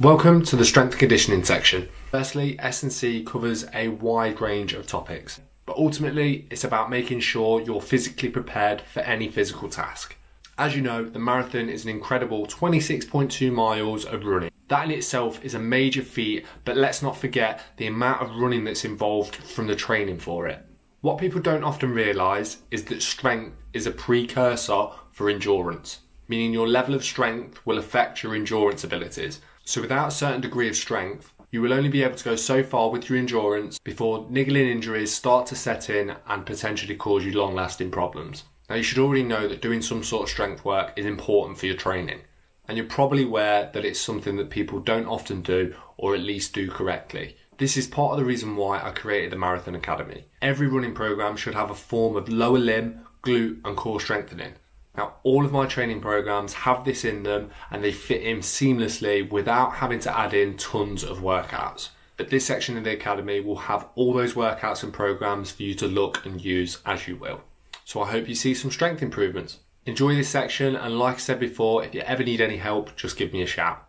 Welcome to the strength conditioning section. Firstly, S&C covers a wide range of topics, but ultimately it's about making sure you're physically prepared for any physical task. As you know, the marathon is an incredible 26.2 miles of running. That in itself is a major feat, but let's not forget the amount of running that's involved from the training for it. What people don't often realise is that strength is a precursor for endurance, meaning your level of strength will affect your endurance abilities. So without a certain degree of strength, you will only be able to go so far with your endurance before niggling injuries start to set in and potentially cause you long lasting problems. Now, you should already know that doing some sort of strength work is important for your training, and you're probably aware that it's something that people don't often do or at least do correctly. This is part of the reason why I created the Marathon Academy. Every running program should have a form of lower limb, glute, and core strengthening. Now, all of my training programs have this in them and they fit in seamlessly without having to add in tons of workouts. But this section of the Academy will have all those workouts and programs for you to look and use as you will. So I hope you see some strength improvements. Enjoy this section and like I said before, if you ever need any help, just give me a shout.